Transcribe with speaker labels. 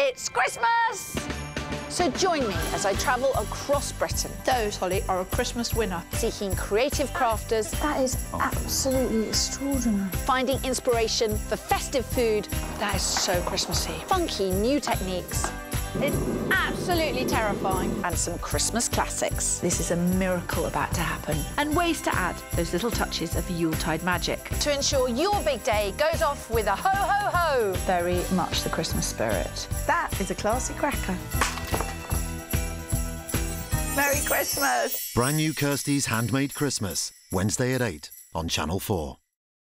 Speaker 1: It's Christmas! So join me as I travel across Britain.
Speaker 2: Those, Holly, are a Christmas winner.
Speaker 1: Seeking creative crafters.
Speaker 3: That is absolutely extraordinary.
Speaker 1: Finding inspiration for festive food.
Speaker 2: That is so Christmassy.
Speaker 1: Funky new techniques.
Speaker 2: It's absolutely terrifying.
Speaker 1: And some Christmas classics.
Speaker 4: This is a miracle about to happen. And ways to add those little touches of Yuletide magic.
Speaker 1: To ensure your big day goes off with a ho ho ho.
Speaker 4: Very much the Christmas spirit. That is a classy cracker. Merry Christmas!
Speaker 5: Brand new Kirstie's Handmade Christmas, Wednesday at 8 on Channel 4.